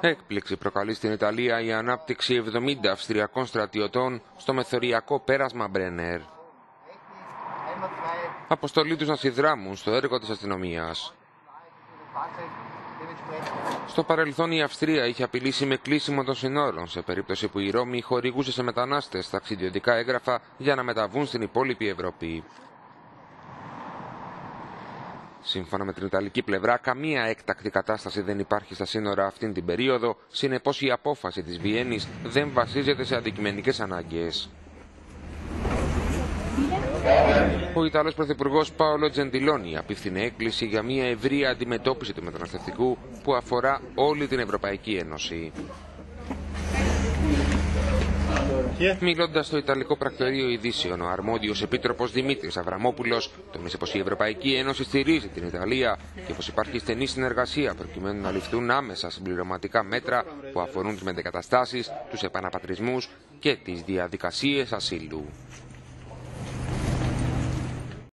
Έκπληξη προκαλεί στην Ιταλία η ανάπτυξη 70 αυστριακών στρατιωτών στο μεθοριακό πέρασμα Μπρένερ. Αποστολή τους να συνδράμουν στο έργο της αστυνομίας. Στο παρελθόν η Αυστρία είχε απειλήσει με κλείσιμο των συνόρων σε περίπτωση που η Ρώμη χορηγούσε σε μετανάστες ταξιδιωτικά έγγραφα για να μεταβούν στην υπόλοιπη Ευρώπη. Σύμφωνα με την Ιταλική πλευρά, καμία έκτακτη κατάσταση δεν υπάρχει στα σύνορα αυτήν την περίοδο, συνεπώς η απόφαση της Βιέννης δεν βασίζεται σε αντικειμενικές ανάγκες. Ο Ιταλός Πρωθυπουργός Πάολο Τζεντιλόνι απίφθινε έκκληση για μια ευρεία αντιμετώπιση του μεταναστευτικού που αφορά όλη την Ευρωπαϊκή Ένωση. Μιλώντας στο Ιταλικό Πρακτορείο Ειδήσεων, ο αρμόδιος επίτροπος Δημήτρης Αβραμόπουλος τόνισε πως η Ευρωπαϊκή Ένωση στηρίζει την Ιταλία και πως υπάρχει στενή συνεργασία προκειμένου να ληφθούν άμεσα συμπληρωματικά μέτρα που αφορούν τις μετεγκαταστάσεις, τους επαναπατρισμούς και τις διαδικασίες ασύλου.